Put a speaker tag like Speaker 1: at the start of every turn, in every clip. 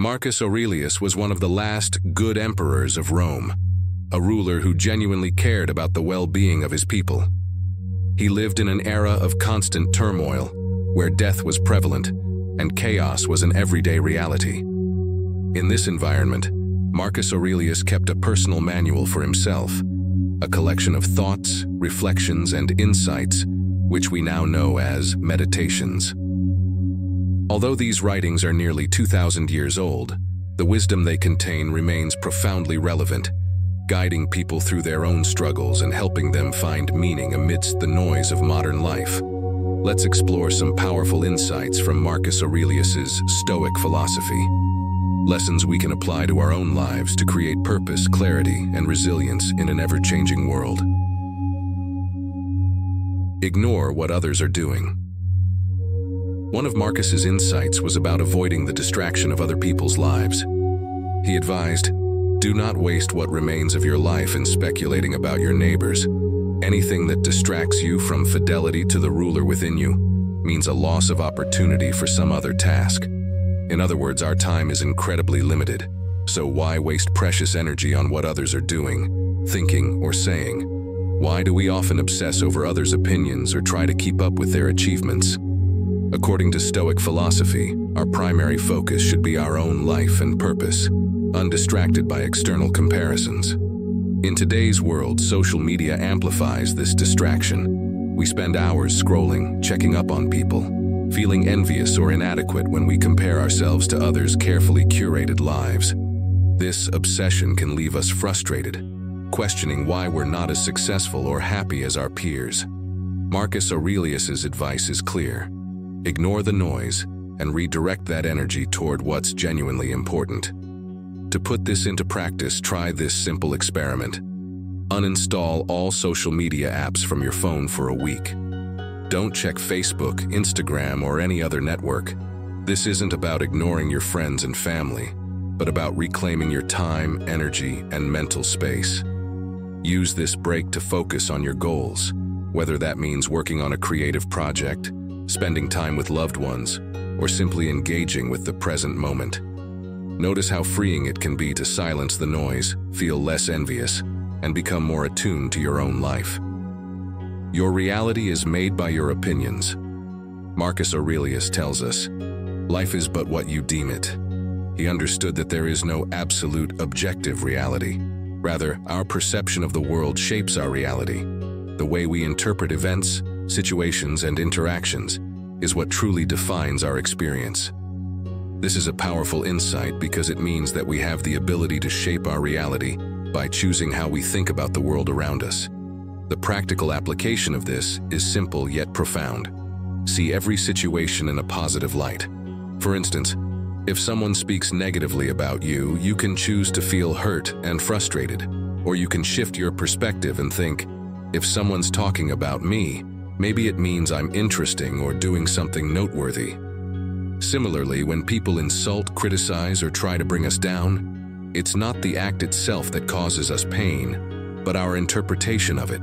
Speaker 1: Marcus Aurelius was one of the last good emperors of Rome, a ruler who genuinely cared about the well-being of his people. He lived in an era of constant turmoil, where death was prevalent and chaos was an everyday reality. In this environment, Marcus Aurelius kept a personal manual for himself, a collection of thoughts, reflections, and insights, which we now know as meditations. Although these writings are nearly 2,000 years old, the wisdom they contain remains profoundly relevant, guiding people through their own struggles and helping them find meaning amidst the noise of modern life. Let's explore some powerful insights from Marcus Aurelius's Stoic philosophy. Lessons we can apply to our own lives to create purpose, clarity, and resilience in an ever-changing world. Ignore what others are doing. One of Marcus's insights was about avoiding the distraction of other people's lives. He advised, do not waste what remains of your life in speculating about your neighbors. Anything that distracts you from fidelity to the ruler within you means a loss of opportunity for some other task. In other words, our time is incredibly limited, so why waste precious energy on what others are doing, thinking, or saying? Why do we often obsess over others' opinions or try to keep up with their achievements? According to Stoic philosophy, our primary focus should be our own life and purpose, undistracted by external comparisons. In today's world, social media amplifies this distraction. We spend hours scrolling, checking up on people, feeling envious or inadequate when we compare ourselves to others' carefully curated lives. This obsession can leave us frustrated, questioning why we're not as successful or happy as our peers. Marcus Aurelius's advice is clear. Ignore the noise and redirect that energy toward what's genuinely important. To put this into practice, try this simple experiment. Uninstall all social media apps from your phone for a week. Don't check Facebook, Instagram, or any other network. This isn't about ignoring your friends and family, but about reclaiming your time, energy, and mental space. Use this break to focus on your goals, whether that means working on a creative project, spending time with loved ones, or simply engaging with the present moment. Notice how freeing it can be to silence the noise, feel less envious, and become more attuned to your own life. Your reality is made by your opinions. Marcus Aurelius tells us, life is but what you deem it. He understood that there is no absolute objective reality. Rather, our perception of the world shapes our reality. The way we interpret events, situations, and interactions is what truly defines our experience. This is a powerful insight because it means that we have the ability to shape our reality by choosing how we think about the world around us. The practical application of this is simple yet profound. See every situation in a positive light. For instance, if someone speaks negatively about you, you can choose to feel hurt and frustrated, or you can shift your perspective and think, if someone's talking about me, Maybe it means I'm interesting or doing something noteworthy. Similarly, when people insult, criticize, or try to bring us down, it's not the act itself that causes us pain, but our interpretation of it.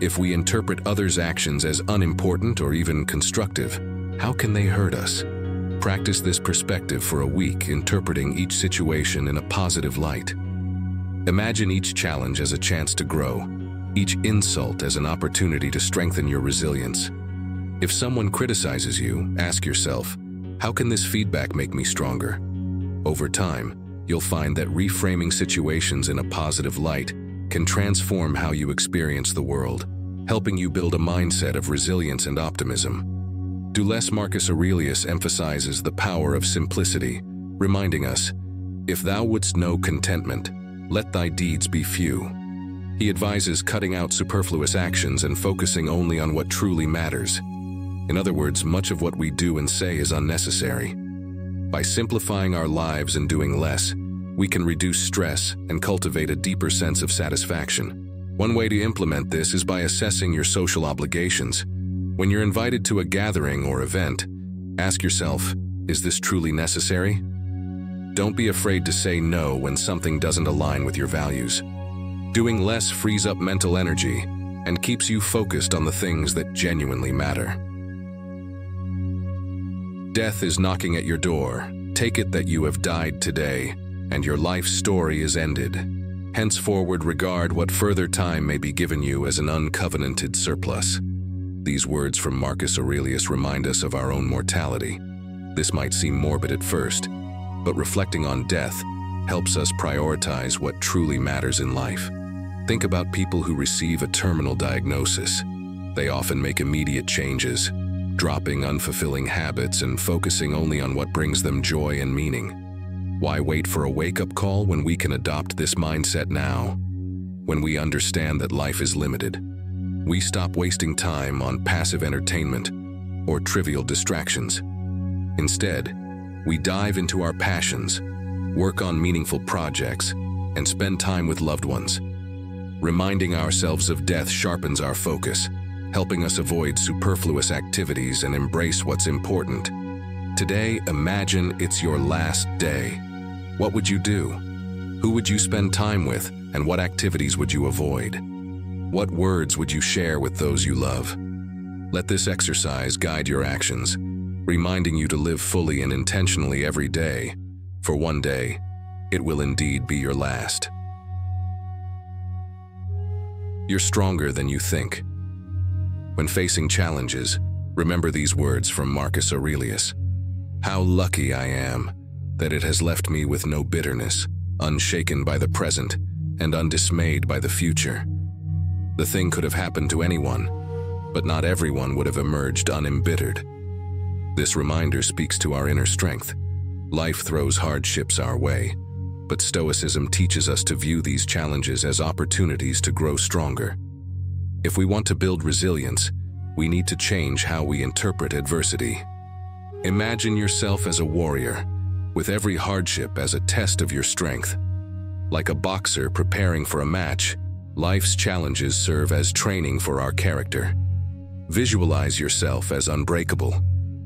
Speaker 1: If we interpret others' actions as unimportant or even constructive, how can they hurt us? Practice this perspective for a week, interpreting each situation in a positive light. Imagine each challenge as a chance to grow, each insult as an opportunity to strengthen your resilience. If someone criticizes you, ask yourself, how can this feedback make me stronger? Over time, you'll find that reframing situations in a positive light can transform how you experience the world, helping you build a mindset of resilience and optimism. Dulles Marcus Aurelius emphasizes the power of simplicity, reminding us, If thou wouldst know contentment, let thy deeds be few. He advises cutting out superfluous actions and focusing only on what truly matters. In other words, much of what we do and say is unnecessary. By simplifying our lives and doing less, we can reduce stress and cultivate a deeper sense of satisfaction. One way to implement this is by assessing your social obligations. When you're invited to a gathering or event, ask yourself, is this truly necessary? Don't be afraid to say no when something doesn't align with your values. Doing less frees up mental energy and keeps you focused on the things that genuinely matter. Death is knocking at your door, Take it that you have died today, and your life story is ended. Henceforward regard what further time may be given you as an uncovenanted surplus. These words from Marcus Aurelius remind us of our own mortality. This might seem morbid at first, but reflecting on death helps us prioritize what truly matters in life. Think about people who receive a terminal diagnosis. They often make immediate changes, dropping unfulfilling habits and focusing only on what brings them joy and meaning. Why wait for a wake-up call when we can adopt this mindset now? When we understand that life is limited, we stop wasting time on passive entertainment or trivial distractions. Instead, we dive into our passions, work on meaningful projects, and spend time with loved ones. Reminding ourselves of death sharpens our focus, helping us avoid superfluous activities and embrace what's important. Today, imagine it's your last day. What would you do? Who would you spend time with, and what activities would you avoid? What words would you share with those you love? Let this exercise guide your actions, reminding you to live fully and intentionally every day, for one day, it will indeed be your last. You're stronger than you think. When facing challenges, remember these words from Marcus Aurelius. How lucky I am that it has left me with no bitterness, unshaken by the present, and undismayed by the future. The thing could have happened to anyone, but not everyone would have emerged unembittered. This reminder speaks to our inner strength. Life throws hardships our way, but Stoicism teaches us to view these challenges as opportunities to grow stronger. If we want to build resilience, we need to change how we interpret adversity. Imagine yourself as a warrior, with every hardship as a test of your strength. Like a boxer preparing for a match, life's challenges serve as training for our character. Visualize yourself as unbreakable,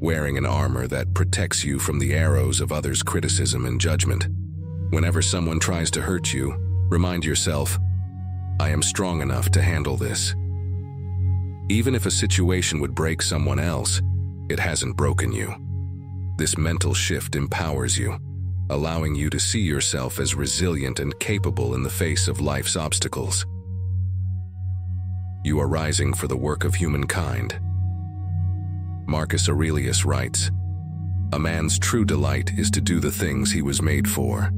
Speaker 1: wearing an armor that protects you from the arrows of others' criticism and judgment. Whenever someone tries to hurt you, remind yourself, I am strong enough to handle this. Even if a situation would break someone else, it hasn't broken you. This mental shift empowers you, allowing you to see yourself as resilient and capable in the face of life's obstacles. You are rising for the work of humankind. Marcus Aurelius writes, A man's true delight is to do the things he was made for.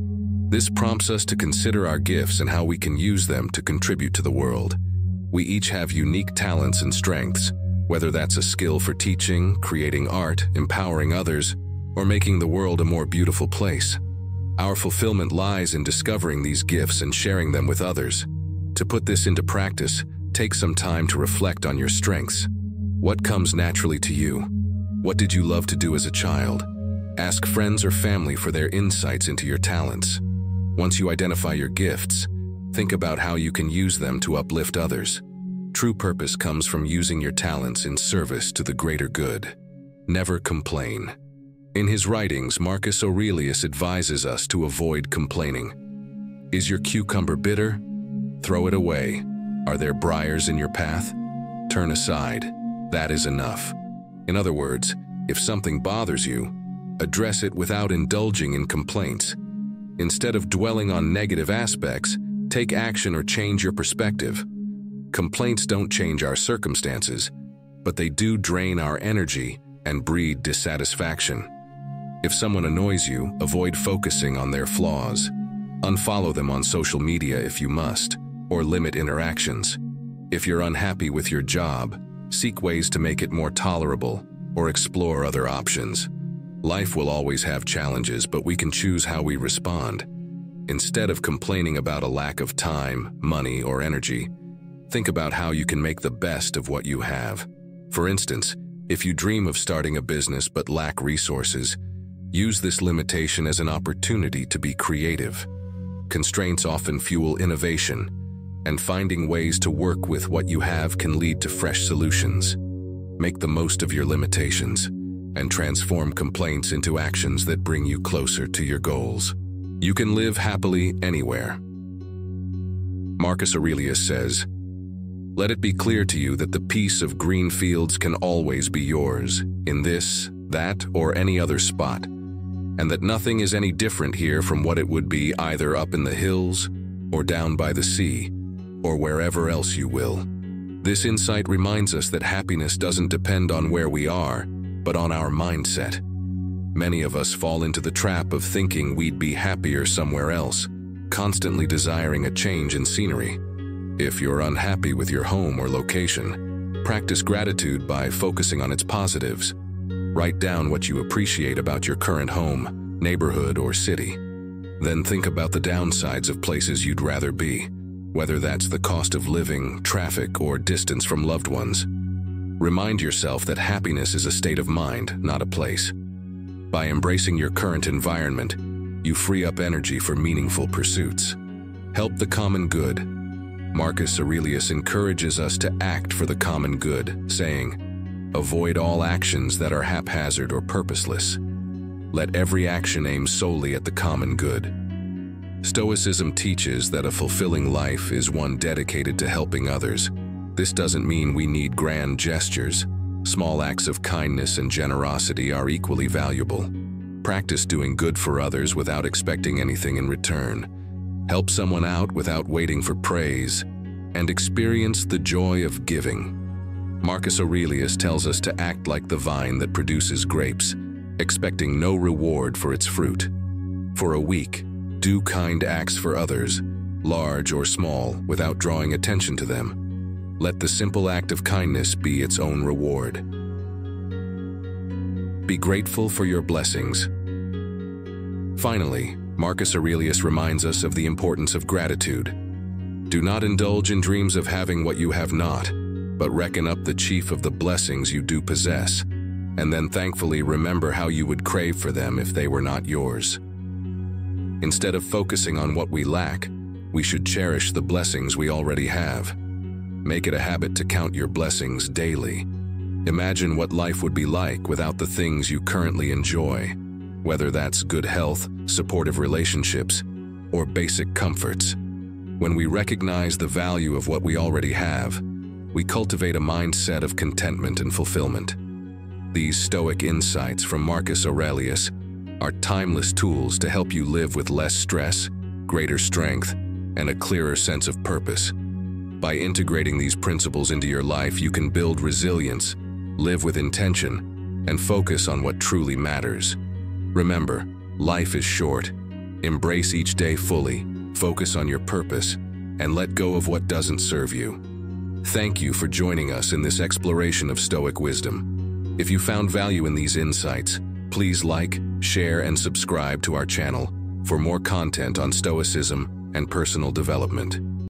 Speaker 1: This prompts us to consider our gifts and how we can use them to contribute to the world. We each have unique talents and strengths, whether that's a skill for teaching, creating art, empowering others, or making the world a more beautiful place. Our fulfillment lies in discovering these gifts and sharing them with others. To put this into practice, take some time to reflect on your strengths. What comes naturally to you? What did you love to do as a child? Ask friends or family for their insights into your talents. Once you identify your gifts, think about how you can use them to uplift others. True purpose comes from using your talents in service to the greater good. Never complain. In his writings, Marcus Aurelius advises us to avoid complaining. Is your cucumber bitter? Throw it away. Are there briars in your path? Turn aside. That is enough. In other words, if something bothers you, address it without indulging in complaints. Instead of dwelling on negative aspects, take action or change your perspective. Complaints don't change our circumstances, but they do drain our energy and breed dissatisfaction. If someone annoys you, avoid focusing on their flaws. Unfollow them on social media if you must, or limit interactions. If you're unhappy with your job, seek ways to make it more tolerable or explore other options. Life will always have challenges, but we can choose how we respond. Instead of complaining about a lack of time, money, or energy, think about how you can make the best of what you have. For instance, if you dream of starting a business but lack resources, Use this limitation as an opportunity to be creative. Constraints often fuel innovation, and finding ways to work with what you have can lead to fresh solutions. Make the most of your limitations and transform complaints into actions that bring you closer to your goals. You can live happily anywhere. Marcus Aurelius says, Let it be clear to you that the peace of green fields can always be yours, in this, that, or any other spot. and that nothing is any different here from what it would be either up in the hills or down by the sea or wherever else you will. This insight reminds us that happiness doesn't depend on where we are, but on our mindset. Many of us fall into the trap of thinking we'd be happier somewhere else, constantly desiring a change in scenery. If you're unhappy with your home or location, practice gratitude by focusing on its positives. Write down what you appreciate about your current home, neighborhood, or city. Then think about the downsides of places you'd rather be, whether that's the cost of living, traffic, or distance from loved ones. Remind yourself that happiness is a state of mind, not a place. By embracing your current environment, you free up energy for meaningful pursuits. Help the common good. Marcus Aurelius encourages us to act for the common good, saying, Avoid all actions that are haphazard or purposeless. Let every action aim solely at the common good. Stoicism teaches that a fulfilling life is one dedicated to helping others. This doesn't mean we need grand gestures. Small acts of kindness and generosity are equally valuable. Practice doing good for others without expecting anything in return. Help someone out without waiting for praise. And experience the joy of giving. Marcus Aurelius tells us to act like the vine that produces grapes, expecting no reward for its fruit. For a week, do kind acts for others, large or small, without drawing attention to them. Let the simple act of kindness be its own reward. Be grateful for your blessings. Finally, Marcus Aurelius reminds us of the importance of gratitude. Do not indulge in dreams of having what you have not, but reckon up the chief of the blessings you do possess, and then thankfully remember how you would crave for them if they were not yours. Instead of focusing on what we lack, we should cherish the blessings we already have. Make it a habit to count your blessings daily. Imagine what life would be like without the things you currently enjoy, whether that's good health, supportive relationships, or basic comforts. When we recognize the value of what we already have, we cultivate a mindset of contentment and fulfillment. These Stoic insights from Marcus Aurelius are timeless tools to help you live with less stress, greater strength, and a clearer sense of purpose. By integrating these principles into your life, you can build resilience, live with intention, and focus on what truly matters. Remember, life is short. Embrace each day fully, focus on your purpose, and let go of what doesn't serve you. Thank you for joining us in this exploration of Stoic wisdom. If you found value in these insights, Please like, share, and subscribe to our channel for more content on Stoicism and personal development.